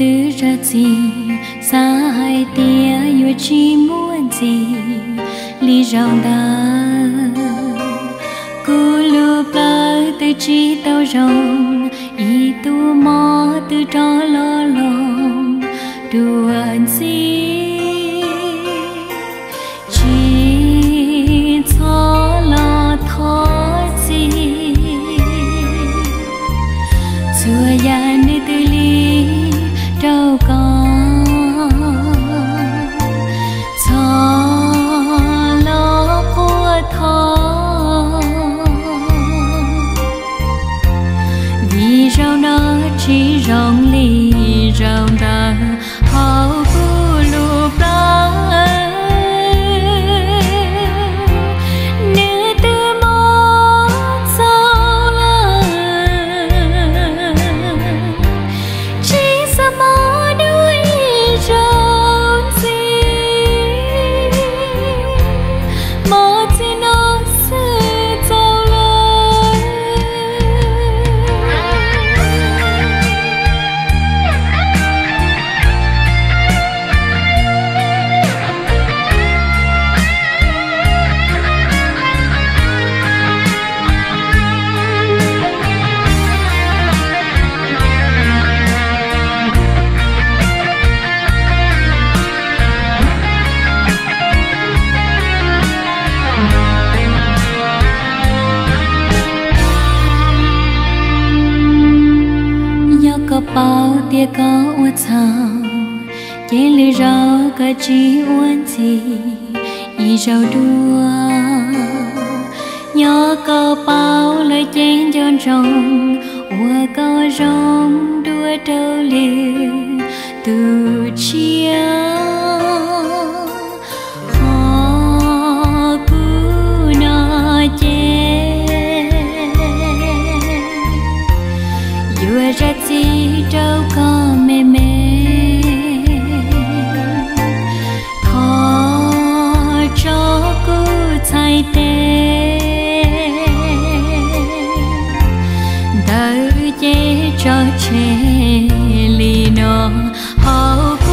tư ra gì? Xa hai tia yêu chi muốn gì? Lý rong ta cô lu ba tư chi tao rong Y tu mò tư cho lo lòng đùa gì? 妈 bao tia có u sao chế lì rau cả chỉ uốn gì y rau đua nhỏ có bao lời chén tròn rồng ua có rong đua trâu liều từ chia Dua ra chi đâu có mê mê. Khó cho cô thay tê Đỡ chế cho chê lì nó Hậu